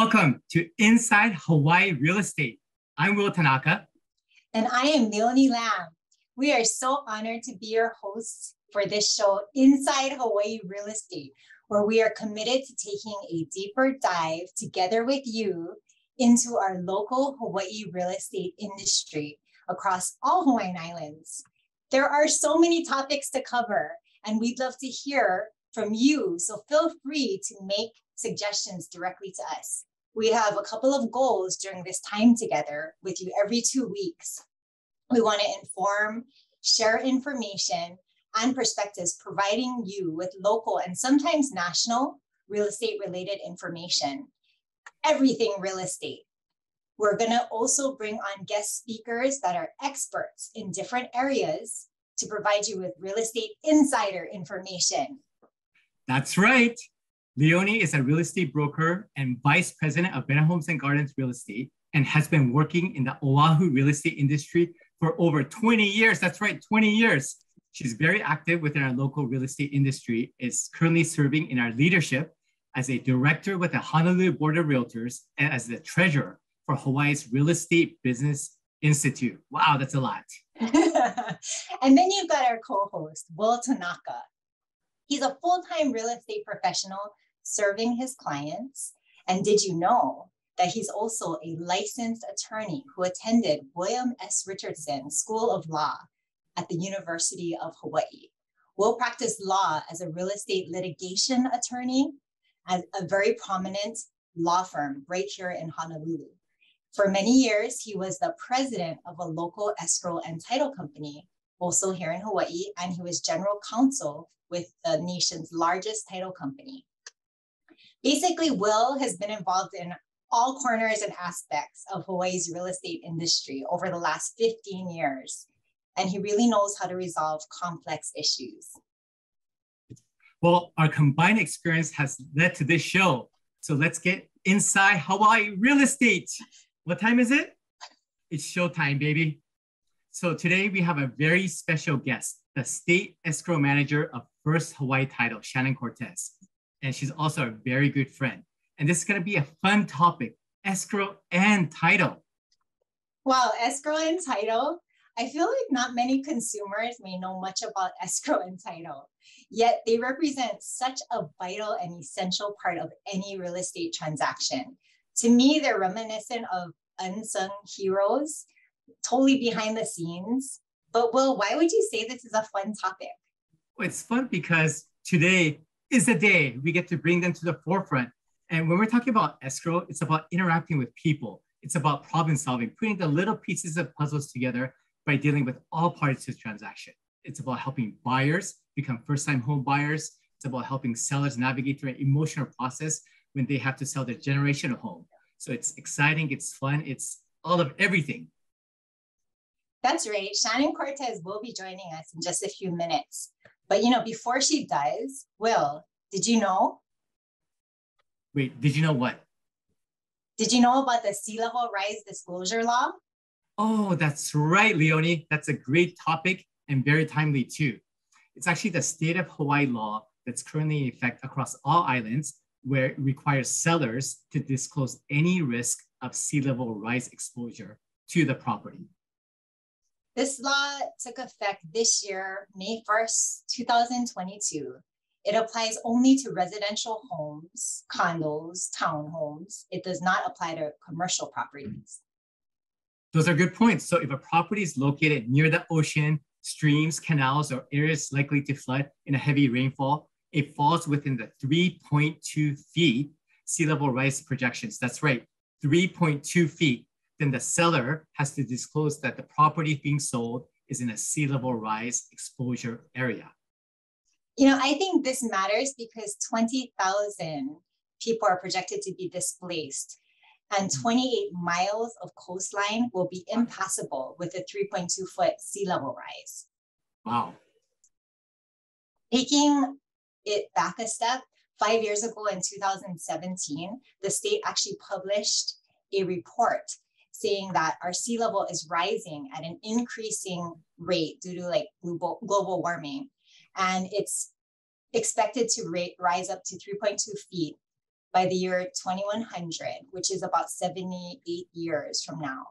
Welcome to Inside Hawaii Real Estate. I'm Will Tanaka. And I am Leonie Lam. We are so honored to be your hosts for this show, Inside Hawaii Real Estate, where we are committed to taking a deeper dive together with you into our local Hawaii real estate industry across all Hawaiian Islands. There are so many topics to cover, and we'd love to hear from you. So feel free to make suggestions directly to us. We have a couple of goals during this time together with you every two weeks. We want to inform, share information, and perspectives, providing you with local and sometimes national real estate related information. Everything real estate. We're going to also bring on guest speakers that are experts in different areas to provide you with real estate insider information. That's right. Leonie is a real estate broker and vice president of Better Homes and Gardens Real Estate and has been working in the Oahu real estate industry for over 20 years. That's right, 20 years. She's very active within our local real estate industry, is currently serving in our leadership as a director with the Honolulu Board of Realtors and as the treasurer for Hawaii's Real Estate Business Institute. Wow, that's a lot. and then you've got our co-host, Will Tanaka. He's a full-time real estate professional serving his clients. And did you know that he's also a licensed attorney who attended William S. Richardson School of Law at the University of Hawaii? Will practiced law as a real estate litigation attorney at a very prominent law firm right here in Honolulu. For many years, he was the president of a local escrow and title company, also here in Hawaii, and he was general counsel with the nation's largest title company. Basically, Will has been involved in all corners and aspects of Hawaii's real estate industry over the last 15 years, and he really knows how to resolve complex issues. Well, our combined experience has led to this show. So let's get inside Hawaii real estate. What time is it? It's showtime, baby. So today we have a very special guest, the state escrow manager of First Hawaii Title, Shannon Cortez and she's also a very good friend. And this is going to be a fun topic escrow and title. Wow, escrow and title. I feel like not many consumers may know much about escrow and title, yet they represent such a vital and essential part of any real estate transaction. To me, they're reminiscent of unsung heroes, totally behind the scenes. But Will, why would you say this is a fun topic? Well, it's fun because today is the day we get to bring them to the forefront. And when we're talking about escrow, it's about interacting with people. It's about problem solving, putting the little pieces of puzzles together by dealing with all parties to the transaction. It's about helping buyers become first-time home buyers. It's about helping sellers navigate through an emotional process when they have to sell their generational home. So it's exciting, it's fun, it's all of everything. That's right. Shannon Cortez will be joining us in just a few minutes. But you know, before she dies, Will, did you know? Wait, did you know what? Did you know about the sea level rise disclosure law? Oh, that's right, Leonie. That's a great topic and very timely too. It's actually the state of Hawaii law that's currently in effect across all islands where it requires sellers to disclose any risk of sea level rise exposure to the property. This law took effect this year, May 1st, 2022. It applies only to residential homes, condos, townhomes. It does not apply to commercial properties. Those are good points. So if a property is located near the ocean, streams, canals, or areas likely to flood in a heavy rainfall, it falls within the 3.2 feet sea level rise projections. That's right, 3.2 feet then the seller has to disclose that the property being sold is in a sea level rise exposure area. You know, I think this matters because 20,000 people are projected to be displaced and mm-hmm. 28 miles of coastline will be impassable with a 3.2 foot sea level rise. Wow. Taking it back a step, five years ago in 2017, the state actually published a report saying that our sea level is rising at an increasing rate due to like global, global warming. And it's expected to rate, rise up to 3.2 feet by the year 2100, which is about 78 years from now.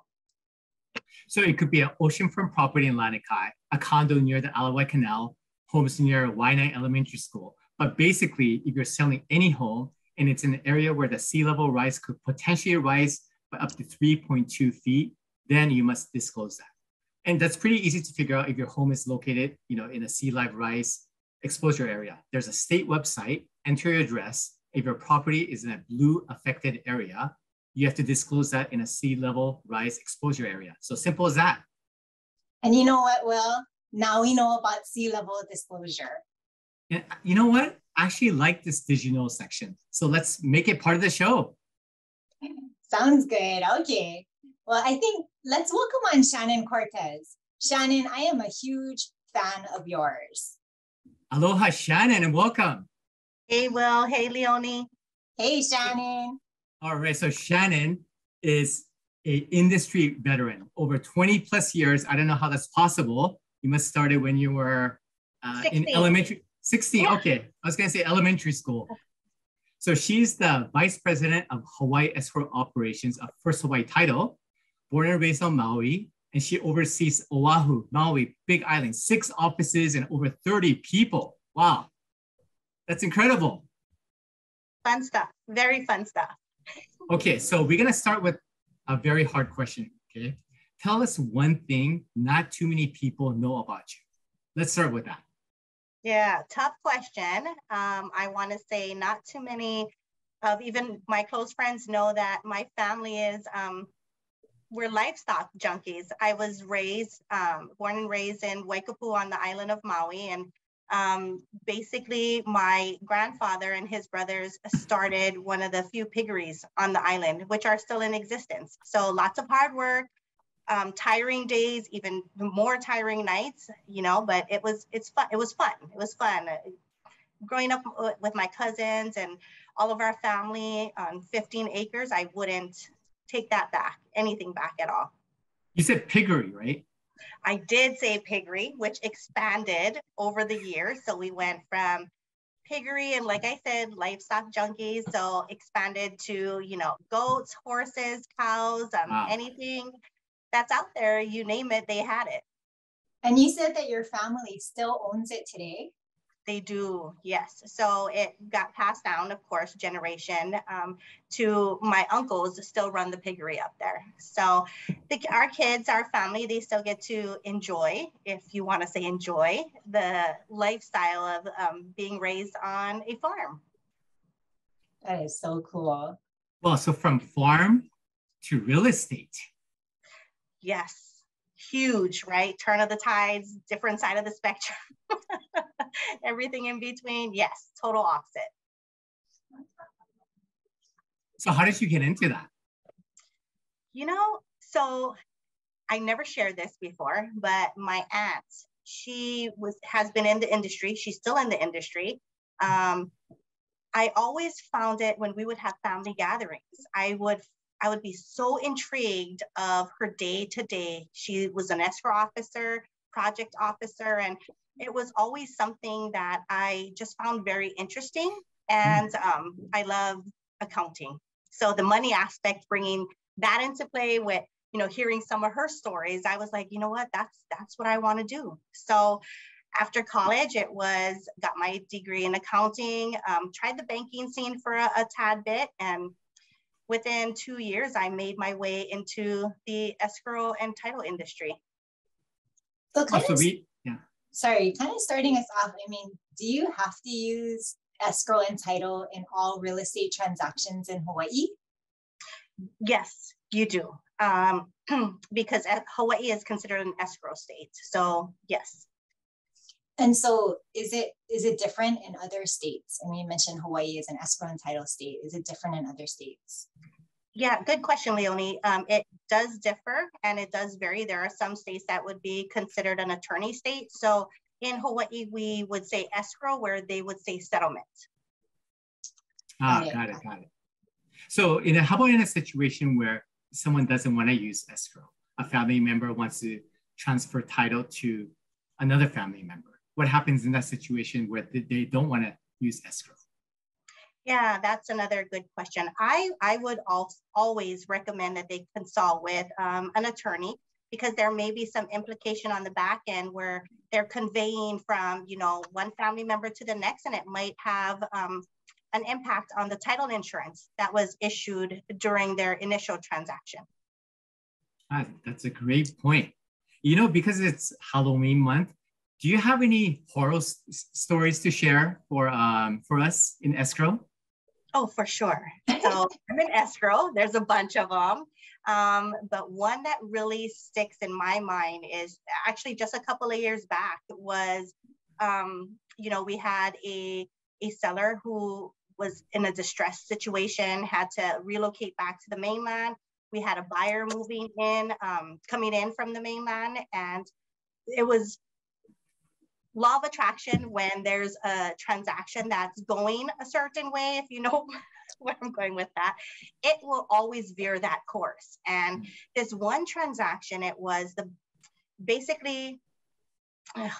So it could be an oceanfront property in Lanikai, a condo near the Ala Wai Canal, homes near Waianae Elementary School. But basically, if you're selling any home and it's in an area where the sea level rise could potentially rise by up to 3.2 feet, then you must disclose that. And that's pretty easy to figure out if your home is located, you know, in a sea level rise exposure area. There's a state website, enter your address. If your property is in a blue affected area, you have to disclose that in a sea level rise exposure area. So simple as that. And you know what, Will? Now we know about sea level disclosure. And uh, you know what? I actually like this know section. So let's make it part of the show. Sounds good. Okay. Well, I think let's welcome on Shannon Cortez. Shannon, I am a huge fan of yours. Aloha, Shannon, and welcome. Hey, Will. Hey, Leonie. Hey, Shannon. All right. So Shannon is a industry veteran, over 20 plus years. I don't know how that's possible. You must started when you were uh, in elementary. 16. Yeah. Okay. I was gonna say elementary school. So she's the vice president of Hawaii escrow operations of First Hawaii Title, born and raised on Maui, and she oversees Oahu, Maui, Big Island, six offices and over 30 people. Wow, that's incredible. Fun stuff, very fun stuff. Okay, so we're gonna start with a very hard question, okay? Tell us one thing not too many people know about you. Let's start with that. Yeah, tough question. Um, I want to say not too many of even my close friends know that my family is um, we're livestock junkies. I was raised, um, born and raised in Waikapu on the island of Maui, and um, basically my grandfather and his brothers started one of the few piggeries on the island, which are still in existence. So lots of hard work, um, tiring days, even more tiring nights, you know, but it was, it's fun. It was fun. It was fun. Growing up with my cousins and all of our family on 15 acres, I wouldn't take that back, anything back at all. You said piggery, right? I did say piggery, which expanded over the years. So we went from piggery and like I said, livestock junkies. So expanded to, you know, goats, horses, cows, um, wow. anything that's out there, you name it, they had it. And you said that your family still owns it today? They do, yes. So it got passed down, of course, generation um, to my uncles still run the piggery up there. So the, our kids, our family, they still get to enjoy, if you want to say enjoy, the lifestyle of um, being raised on a farm. That is so cool. Well, so from farm to real estate. Yes, huge, right? Turn of the tides, different side of the spectrum. Everything in between, yes, total opposite. So how did you get into that? You know, so I never shared this before, but my aunt, she was has been in the industry. She's still in the industry. Um, I always found it when we would have family gatherings. I would I would be so intrigued of her day to day. She was an escrow officer, project officer, and it was always something that I just found very interesting. And um, I love accounting. So the money aspect, bringing that into play with you know hearing some of her stories, I was like, you know what, that's that's what I want to do. So after college, it was got my degree in accounting, um, tried the banking scene for a, a tad bit, and within two years, I made my way into the escrow and title industry. So kind of, yeah. Sorry, kind of starting us off. I mean, do you have to use escrow and title in all real estate transactions in Hawaii? Yes, you do. Um, because Hawaii is considered an escrow state. So yes. And so is it is it different in other states? I mean, you mentioned Hawaii is an escrow and title state. Is it different in other states? Yeah, good question, Leonie. Um, it does differ and it does vary. There are some states that would be considered an attorney state. So in Hawaii, we would say escrow where they would say settlement. Ah, got it, got it. So in a, how about in a situation where someone doesn't want to use escrow? A family member wants to transfer title to another family member what happens in that situation where they don't want to use escrow? Yeah, that's another good question. I, I would al- always recommend that they consult with um, an attorney because there may be some implication on the back end where they're conveying from, you know, one family member to the next, and it might have um, an impact on the title insurance that was issued during their initial transaction. Ah, that's a great point. You know, because it's Halloween month, do you have any horror stories to share for um, for us in escrow? Oh, for sure. So I'm in escrow. There's a bunch of them. Um, but one that really sticks in my mind is actually just a couple of years back was, um, you know, we had a, a seller who was in a distressed situation, had to relocate back to the mainland. We had a buyer moving in, um, coming in from the mainland, and it was law of attraction when there's a transaction that's going a certain way if you know where i'm going with that it will always veer that course. And this one transaction it was the basically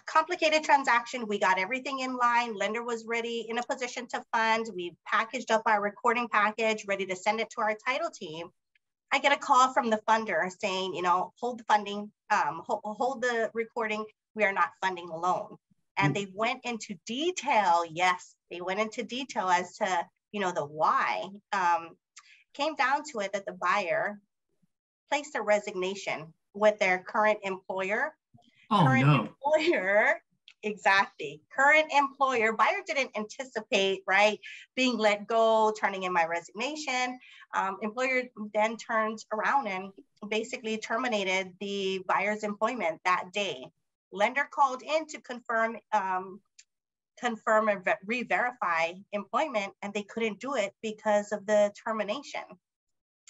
complicated transaction. We got everything in line. Lender was ready in a position to fund. We packaged up our recording package ready to send it to our title team. I get a call from the funder saying, you know, hold the funding, um, hold, hold the recording. We are not funding the loan and they went into detail yes they went into detail as to you know the why um, came down to it that the buyer placed a resignation with their current employer. Oh, current no. employer exactly. Current employer buyer didn't anticipate right being let go turning in my resignation. Um, employer then turned around and basically terminated the buyer's employment that day lender called in to confirm um, confirm and re-verify employment and they couldn't do it because of the termination.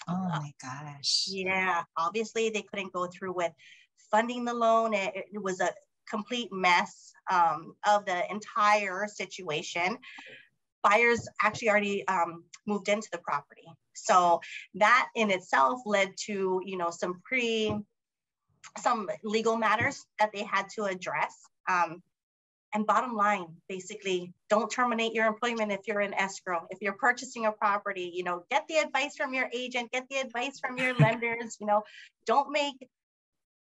Oh my gosh. Yeah obviously they couldn't go through with funding the loan. It, it was a complete mess um, of the entire situation. Buyers actually already um, moved into the property. So that in itself led to you know some pre some legal matters that they had to address. Um, and bottom line, basically, don't terminate your employment if you're in escrow. If you're purchasing a property, you know, get the advice from your agent, get the advice from your lenders, you know, don't make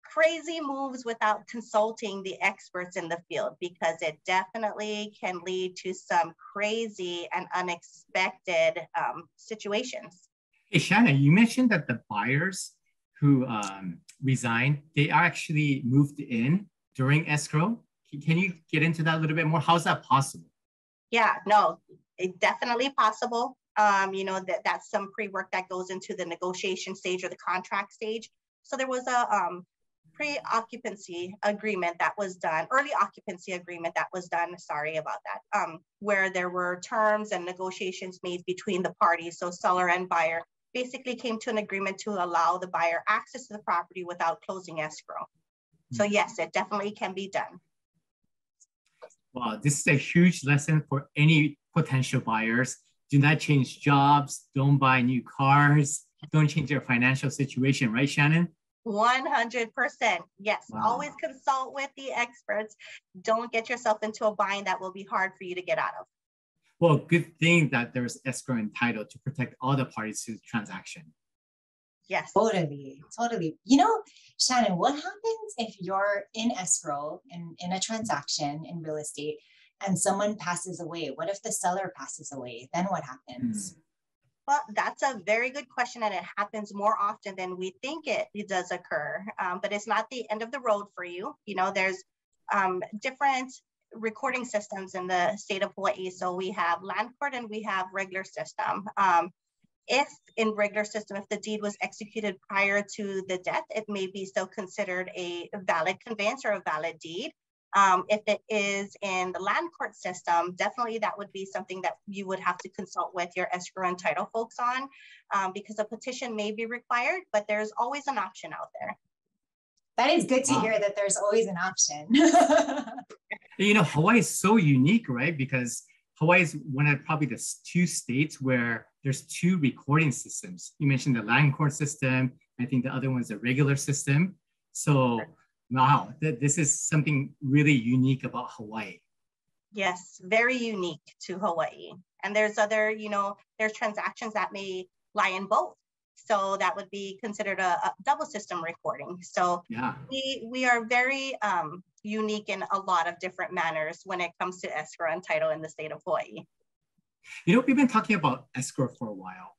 crazy moves without consulting the experts in the field because it definitely can lead to some crazy and unexpected um, situations. Hey, Shannon, you mentioned that the buyers who um, resigned, they actually moved in during escrow. Can you get into that a little bit more? How is that possible? Yeah, no, it's definitely possible. Um, you know, that that's some pre-work that goes into the negotiation stage or the contract stage. So there was a um, pre-occupancy agreement that was done, early occupancy agreement that was done, sorry about that, um, where there were terms and negotiations made between the parties, so seller and buyer, basically came to an agreement to allow the buyer access to the property without closing escrow. So hmm. yes, it definitely can be done. Wow, this is a huge lesson for any potential buyers. Do not change jobs, don't buy new cars, don't change your financial situation, right, Shannon? 100%. Yes, wow. always consult with the experts. Don't get yourself into a bind that will be hard for you to get out of. Well, good thing that there's escrow and title to protect all the parties to the transaction. Yes. Totally. Totally. You know, Shannon, what happens if you're in escrow in, in a transaction in real estate and someone passes away? What if the seller passes away? Then what happens? Hmm. Well, that's a very good question, and it happens more often than we think it, it does occur. Um, but it's not the end of the road for you. You know, there's um, different recording systems in the state of Hawaii. So we have land court and we have regular system. Um, if in regular system, if the deed was executed prior to the death, it may be still considered a valid conveyance or a valid deed. Um, if it is in the land court system, definitely that would be something that you would have to consult with your escrow and title folks on um, because a petition may be required, but there's always an option out there. That is good to wow. hear that there's always an option. you know, Hawaii is so unique, right? Because Hawaii is one of probably the two states where there's two recording systems. You mentioned the land court system. I think the other one is a regular system. So wow, th- this is something really unique about Hawaii. Yes, very unique to Hawaii. And there's other, you know, there's transactions that may lie in both. So that would be considered a, a double system recording. So yeah. we we are very um, unique in a lot of different manners when it comes to escrow and title in the state of Hawaii. You know, we've been talking about escrow for a while.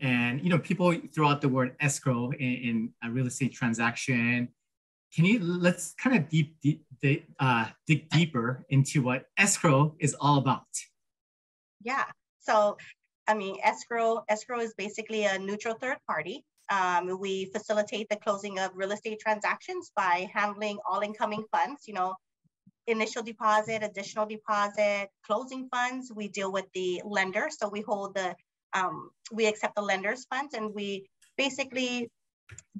And you know, people throw out the word escrow in, in a real estate transaction. Can you let's kind of deep, deep uh, dig deeper into what escrow is all about? Yeah. So, I mean, escrow escrow is basically a neutral third party. Um, we facilitate the closing of real estate transactions by handling all incoming funds. You know, initial deposit, additional deposit, closing funds. We deal with the lender, so we hold the um, we accept the lender's funds, and we basically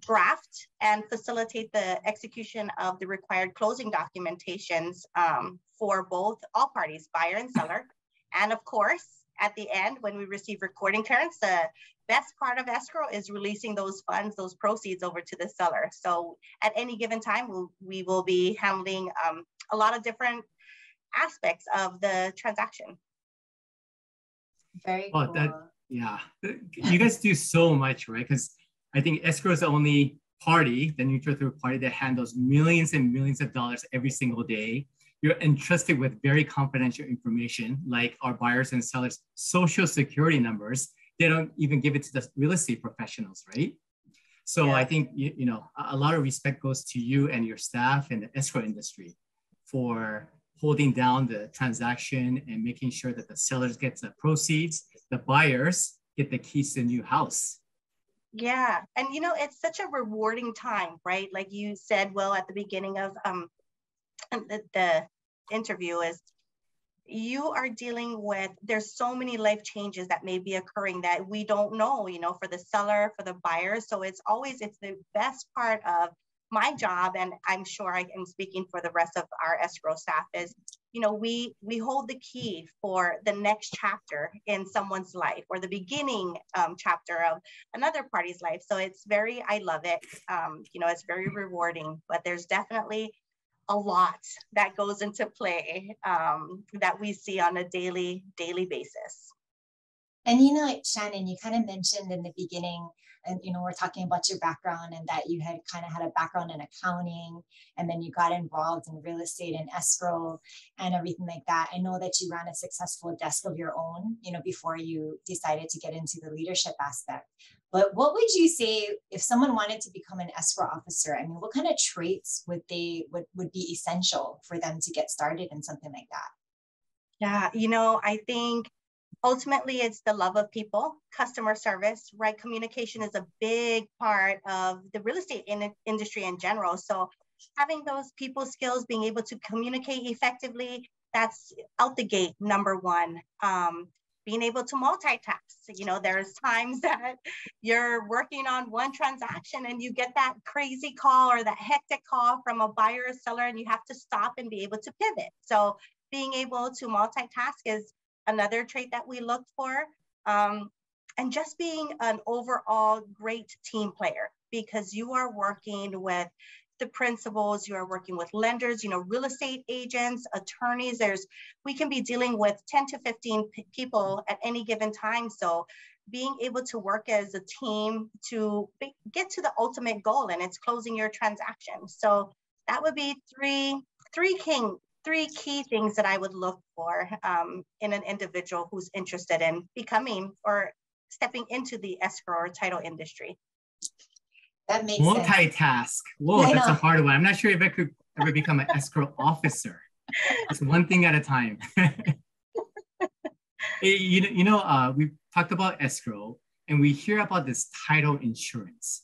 draft and facilitate the execution of the required closing documentations um, for both all parties, buyer and seller. And of course, at the end, when we receive recording clearance, the best part of escrow is releasing those funds, those proceeds over to the seller. So at any given time, we'll, we will be handling um, a lot of different aspects of the transaction. Very well, cool. That, yeah, you guys do so much, right? Because I think escrow is the only party, the neutral third party that handles millions and millions of dollars every single day. You're entrusted with very confidential information like our buyers and sellers' social security numbers. They don't even give it to the real estate professionals, right? So yeah. I think you, you know a lot of respect goes to you and your staff and the escrow industry for holding down the transaction and making sure that the sellers get the proceeds, the buyers get the keys to the new house. Yeah, and you know it's such a rewarding time, right? Like you said, well, at the beginning of um the, the interview is you are dealing with there's so many life changes that may be occurring that we don't know you know for the seller for the buyer. So it's always it's the best part of my job and i'm sure i am speaking for the rest of our escrow staff is you know we we hold the key for the next chapter in someone's life or the beginning um, chapter of another party's life. So it's very i love it. Um, you know it's very rewarding but there's definitely a lot that goes into play um, that we see on a daily daily basis. And you know shannon you kind of mentioned in the beginning and you know we're talking about your background and that you had kind of had a background in accounting and then you got involved in real estate and escrow and everything like that. I know that you ran a successful desk of your own you know before you decided to get into the leadership aspect but what would you say if someone wanted to become an escrow officer? I mean what kind of traits would they would, would be essential for them to get started in something like that? Yeah you know i think ultimately it's the love of people customer service right? Communication is a big part of the real estate in, industry in general. So having those people skills being able to communicate effectively that's out the gate number one. Um, being able to multitask you know there's times that you're working on one transaction and you get that crazy call or that hectic call from a buyer or seller and you have to stop and be able to pivot so being able to multitask is another trait that we look for. Um, and just being an overall great team player because you are working with the principals, you are working with lenders, you know, real estate agents, attorneys. There's, we can be dealing with 10 to 15 p- people at any given time. So being able to work as a team to be, get to the ultimate goal and it's closing your transaction. So that would be three, three king, three key things that I would look for um, in an individual who's interested in becoming or stepping into the escrow or title industry. That makes multitask. Sense. Whoa, that's a hard one. I'm not sure if I could ever become an escrow officer. It's one thing at a time. you know, you know uh, we talked about escrow and we hear about this title insurance.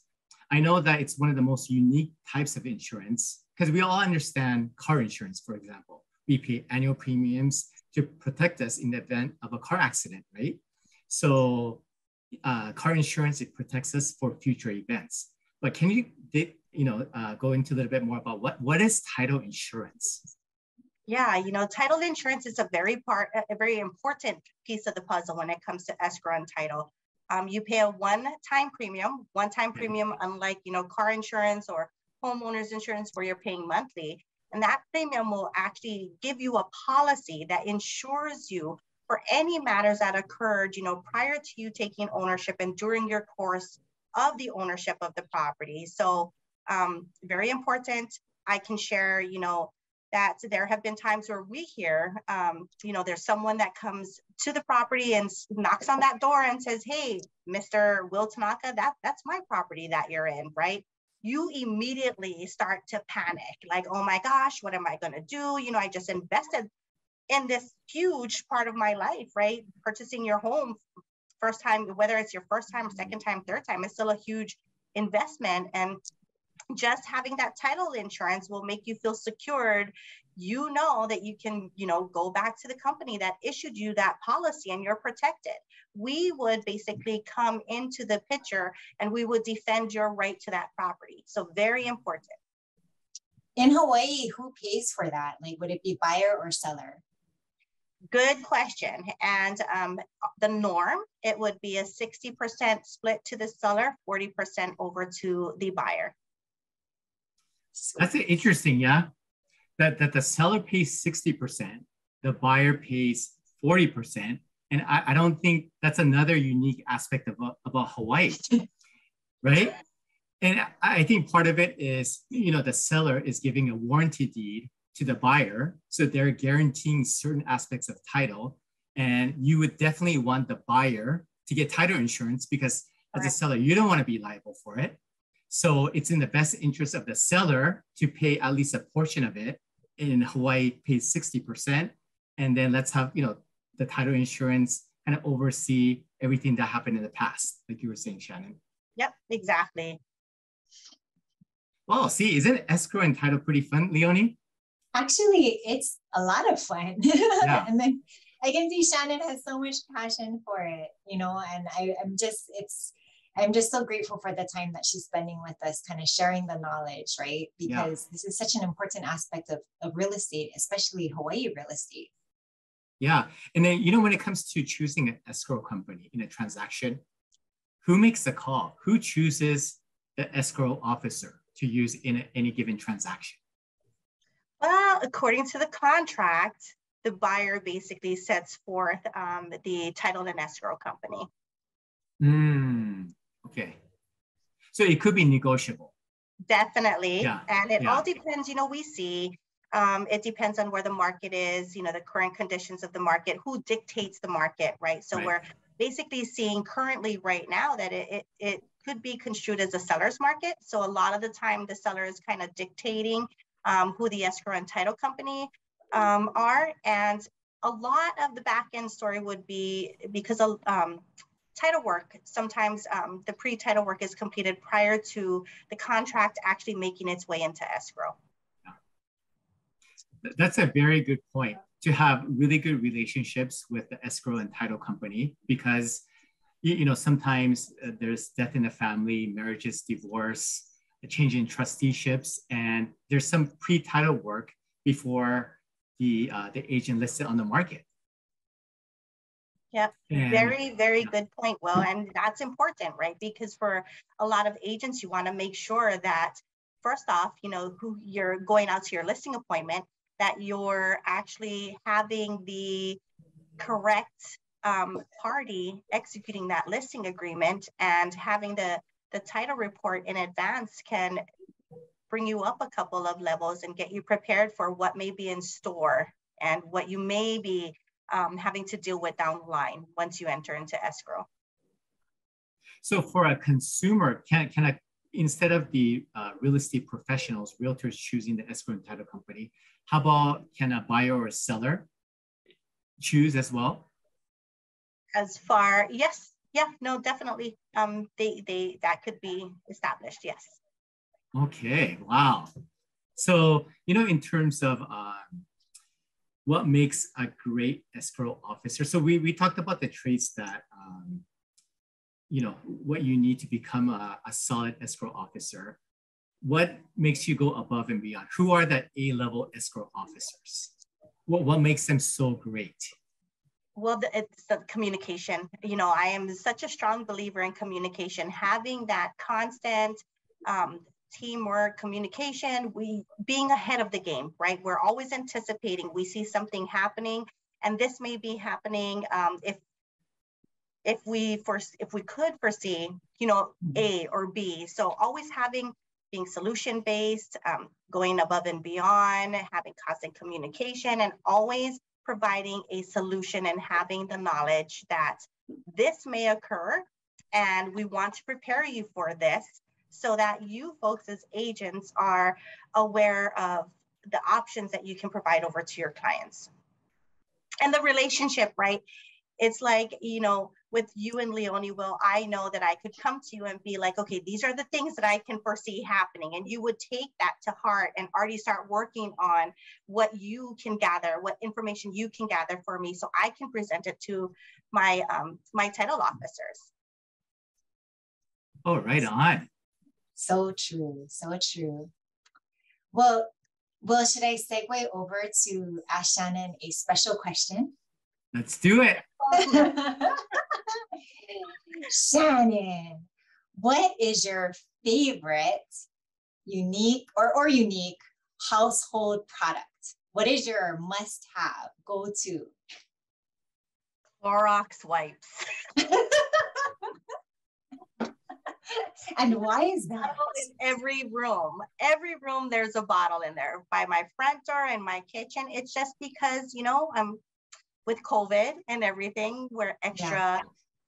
I know that it's one of the most unique types of insurance because we all understand car insurance, for example. We pay annual premiums to protect us in the event of a car accident, right? So uh, car insurance, it protects us for future events. But can you, you know, uh, go into a little bit more about what, what is title insurance? Yeah, you know, title insurance is a very part, a very important piece of the puzzle when it comes to escrow and title. Um, you pay a one-time premium, one-time premium, unlike you know car insurance or homeowners insurance where you're paying monthly. And that premium will actually give you a policy that insures you for any matters that occurred, you know, prior to you taking ownership and during your course of the ownership of the property. So um, very important. I can share, you know, that there have been times where we hear, um, you know, there's someone that comes to the property and knocks on that door and says, "Hey, Mr. Will Tanaka, that that's my property that you're in, right?" You immediately start to panic, like, "Oh my gosh, what am I going to do?" You know, I just invested in this huge part of my life, right? Purchasing your home first time, whether it's your first time, mm-hmm. second time, third time, it's still a huge investment. And just having that title insurance will make you feel secured. You know that you can you know go back to the company that issued you that policy and you're protected. We would basically come into the picture and we would defend your right to that property. So very important. In hawaii who pays for that? Like would it be buyer or seller good question and um, the norm it would be a 60% split to the seller 40% over to the buyer that's interesting, yeah. That that the seller pays 60%, the buyer pays 40%. And I, I don't think that's another unique aspect of, about Hawaii, right? And I think part of it is, you know, the seller is giving a warranty deed to the buyer. So they're guaranteeing certain aspects of title. And you would definitely want the buyer to get title insurance because as a seller, you don't want to be liable for it. So it's in the best interest of the seller to pay at least a portion of it. In Hawaii, pays 60%. And then let's have, you know, the title insurance kind of oversee everything that happened in the past, like you were saying, Shannon. Yep, exactly. Well, see, isn't escrow and title pretty fun, Leonie? Actually, it's a lot of fun. Yeah. and then I can see Shannon has so much passion for it, you know, and I, I'm just, it's, I'm just so grateful for the time that she's spending with us, kind of sharing the knowledge, right? Because yeah. this is such an important aspect of, of real estate, especially Hawaii real estate. Yeah. And then, you know, when it comes to choosing an escrow company in a transaction, who makes the call? Who chooses the escrow officer to use in a, any given transaction? Well, according to the contract, the buyer basically sets forth um, the title and escrow company. Mm, Okay. So it could be negotiable. Definitely. Yeah. And it yeah. all depends, you know, we see um, it depends on where the market is, you know, the current conditions of the market, who dictates the market, right? So right. we're basically seeing currently right now that it, it, it could be construed as a seller's market. So a lot of the time the seller is kind of dictating um, who the escrow and title company um, are. And a lot of the back end story would be because um, title work, sometimes um, the pre-title work is completed prior to the contract actually making its way into escrow. That's a very good point to have really good relationships with the escrow and title company because you, you know sometimes uh, there's death in the family, marriages, divorce, a change in trusteeships, and there's some pre-title work before the uh, the agent listed on the market. Yeah, very, very good point, Will. And that's important, right? Because for a lot of agents, you want to make sure that first off, you know, who you're going out to your listing appointment, that you're actually having the correct um, party executing that listing agreement and having the, the title report in advance can bring you up a couple of levels and get you prepared for what may be in store and what you may be um, having to deal with down the line once you enter into escrow. So for a consumer, can, can I, instead of the uh, real estate professionals, realtors choosing the escrow and title company, how about can a buyer or a seller choose as well? As far, yes, yeah, no, definitely. Um, they, they, that could be established, yes. Okay, wow. So, you know, in terms of uh, what makes a great escrow officer? So we, we talked about the traits that, um, you know, what you need to become a, a solid escrow officer. What makes you go above and beyond? Who are the A-level escrow officers? What, what makes them so great? Well the, it's the communication you know i am such a strong believer in communication having that constant um, teamwork, communication, we being ahead of the game, right? We're always anticipating. We see something happening, and this may be happening um, if if we first if we could foresee, you know, A or B. So always having being solution based, um, going above and beyond, having constant communication, and always providing a solution and having the knowledge that this may occur and we want to prepare you for this so that you folks as agents are aware of the options that you can provide over to your clients. And the relationship, right? It's like, you know, with you and Leonie, Will, I know that I could come to you and be like, okay, these are the things that I can foresee happening. And you would take that to heart and already start working on what you can gather, what information you can gather for me so I can present it to my um, my title officers. Oh, right on. So true. So true. Well, well, should I segue over to ask Shannon a special question? Let's do it. Shannon, what is your favorite unique or, or unique household product? What is your must have, go to? Clorox wipes. and why is that? In every room, every room, there's a bottle in there by my front door and my kitchen. It's just because, you know, I'm with COVID and everything, we're extra, yeah.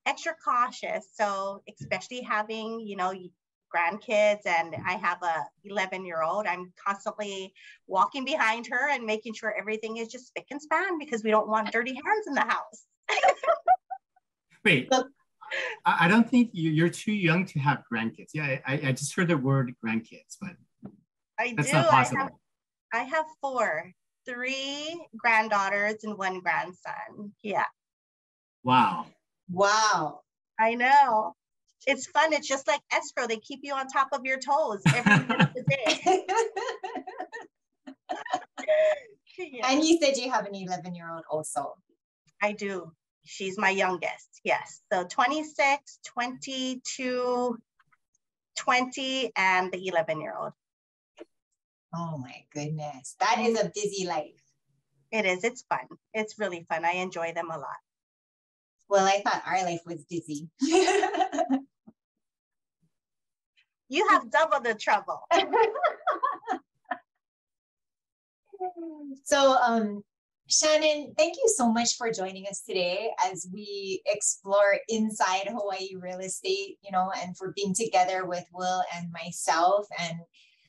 Extra cautious. So especially having, you know, grandkids and mm-hmm. I have a 11 year old, I'm constantly walking behind her and making sure everything is just spick and span because we don't want dirty hands in the house. Wait, I, don't think you, are too young to have grandkids. Yeah, I, I just heard the word grandkids, but I that's do. not possible. I have, I have four, three granddaughters and one grandson. Yeah. Wow. Wow. I know. It's fun. It's just like escrow. They keep you on top of your toes every minute of the day. yeah. And you said you have an 11 year old also. I do. She's my youngest. Yes. So 26, 22, 20, and the 11 year old. Oh my goodness. That is a busy life. It is. It's fun. It's really fun. I enjoy them a lot. Well, I thought our life was dizzy. you have double the trouble. so um Shannon, thank you so much for joining us today as we explore inside Hawaii real estate, you know, and for being together with Will and myself. And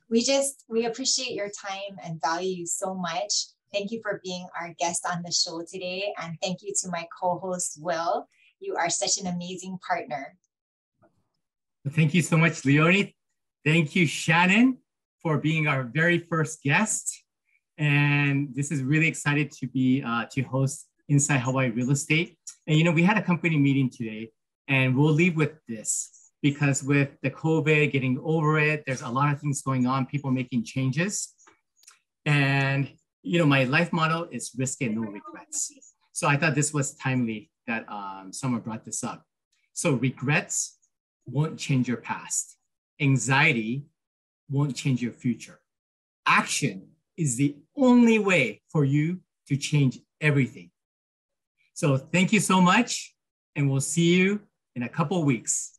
we just, we appreciate your time and value you so much. Thank you for being our guest on the show today. And thank you to my co host, Will. You are such an amazing partner. Thank you so much, Leonie. Thank you, Shannon, for being our very first guest. And this is really excited to be uh, to host Inside Hawaii Real Estate. And you know, we had a company meeting today, and we'll leave with this because with the COVID getting over it, there's a lot of things going on, people making changes. And you know, my life model is risk and no regrets. So I thought this was timely that um, someone brought this up. So regrets won't change your past. Anxiety won't change your future. Action is the only way for you to change everything. So thank you so much, and we'll see you in a couple weeks.